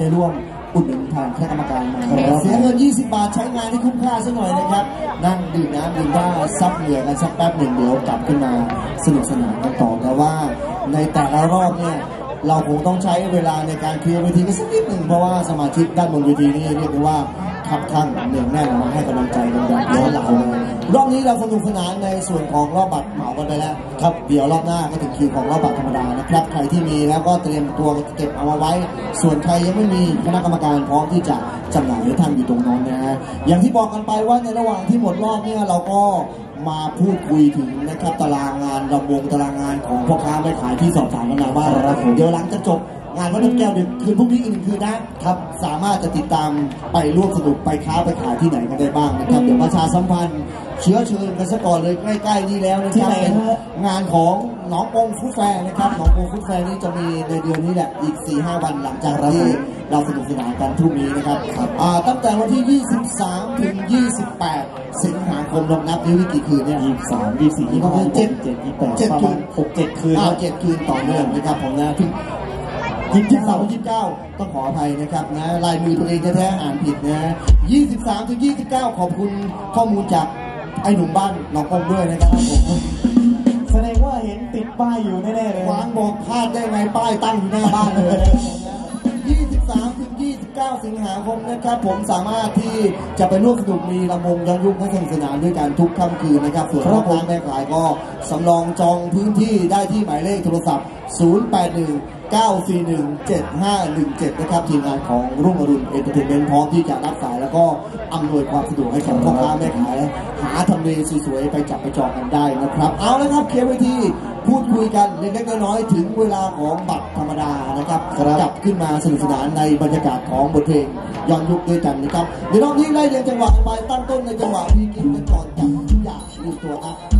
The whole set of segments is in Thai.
ได้ร่วมอุดหนุนทางคณะกรรมการมาเสียเงิน 20 บาทใช้งานให้คุ้มค่าซะหน่อยนะครับ นั่งดื่มน้ำดื่มได้ซับเหงื่อกันสักแป๊บหนึ่งเดี๋ยวกลับขึ้นมาสนุกสนานกันต่อแต่ว่าในแต่ละรอบเนี่ยเราคงต้องใช้เวลาในการเคลียร์เวทีกันสักนิดหนึ่งเพราะว่าสมาชิกด้านบนเวทีนี่เรียกได้ว่าคับข้างเหนียวแน่นมาให้กำลังใจกันอย่างล้นหลามเลย รอบนี้เราสนุกสนานในส่วนของรอบบัตรเหมากันไปแล้วครับเดี๋ยวรอบหน้าก็ถึงคิวของรอบบัตรธรรมดานะครับใครที่มีแล้วก็เตรียมตัวเก็บเอามาไว้ ส่วนใครยังไม่มีคณะกรรมการพร้อมที่จะจำหน่ายให้ท่านอยู่ตรงนั้นนะฮะอย่างที่บอกกันไปว่าในระหว่างที่หมดรอบเนี่ยเราก็มาพูดคุยถึงนะครับตารางงานรำวงตารางงานของพ่อค้าแม่ขายที่สอบถามกันมาว่าเดี๋ยวหลังจากจบ งานวัดน้ำแก้วเดี๋ยวคืนพรุ่งนี้อีกหนึ่งคืนนะครับ สามารถจะติดตามไปร่วมสนุกไปค้าไปขายที่ไหนกันได้บ้างนะครับ เดี๋ยวประชาสัมพันธ์ เชื้อเชิญกันซะก่อนเลยใกล้ๆนี่แล้วนะคที่รับไหนเป็นฮะ งานของหนองปงฟุตแฟร์นะครับหนองปงฟุตแฟร์นี้จะมีในเดือนนี้แหละอีก 4-5 วันหลังจากที่เราสนุกสนานกันพรุ่งนี้นะครับอ่าตั้งแต่วันที่ 23 ถึง 28 สิงหาคมลองนับนิ้วนี่กี่คืนเนี่ย ยี่สามยี่สี่ยี่ห้าเจ็ดเจ็ดยี่แปดเจ็ดประคืมาณนหกเจ็ดคืนอ้านะวเจ็ดคืนต่อเนื่องนะครับผมนะที่ ยี่สิบสามยี่สิบเก้าต้องขออภัยนะครับนะลายมือตัวเองแท้ๆอ่านผิดนะยี่สิบสามถึงยี่สิบเก้าขอบคุณข้อมูลจากไอ้หนุ่มบ้านหนองกงด้วยนะครับผมแสดงว่าเห็นติดป้ายอยู่แน่ๆเลยวางบอกพลาดได้ไงป้ายตั้งอยู่หน้าบ้านเลยนะครับผมนะ23ถึง29สิงหาคมนะครับ ผมสามารถที่จะไปร่วมสนุกมีรำวงย้อนยุคและสนุกสนานด้วยกันทุกค่ำคืนนะครับ ส่วนพ่อค้าแม่ขายก็สำรองจองพื้นที่ได้ที่หมายเลขโทรศัพท์ 081 941 7517 นะครับทีมงานของรุ่งอรุณเอนเตอร์เทนเมนต์พร้อมที่จะรับสายแล้วก็อำนวยความสะดวกให้กับพ่อค้าแม่ขาย หาทำเลสวยๆไปจับไปจองกันได้นะครับ เอาละครับเคลียร์เวทีพูดคุยกันเล็กๆน้อยๆถึงเวลาของบัตรธรรมดานะครับจับขึ้นมาสนุกสนานในบรรยากาศของบทเพลงย้อนยุคด้วยกันนะครับเดี๋ยวรอบนี้ไล่เรียงจังหวะไปตั้งต้นในจังหวะพีกินกันก่อนจับทุกอย่างอยู่ตัวนะเจ้าลืมบ้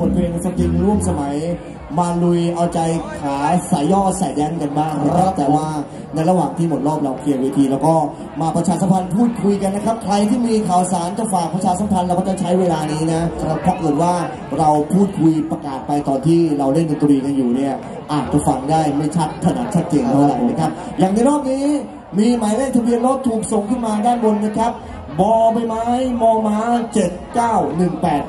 บทเพลงสตริงร่วมสมัย มาลุยเอาใจขาสายย่อสายแดนกันบ้างนะครับแต่ว่าในระหว่างที่หมดรอบเราเคลียร์เวที แล้วก็มาประชาสัมพันธ์พูดคุยกันนะครับ ใครที่มีข่าวสารจะฝากประชาสัมพันธ์เราก็จะใช้เวลานี้นะครับเพราะเกิดว่าเราพูดคุยประกาศไปตอนที่เราเล่นดนตรีกันอยู่เนี่ยอาจจะฟังได้ไม่ชัดถนัดชัดเจนเท่าไหร่นะครับอย่างในรอบนี้มีหมายเลขทะเบียนรถถูกส่งขึ้นมาด้านบนนะครับบอใบไม้มอม้า 7918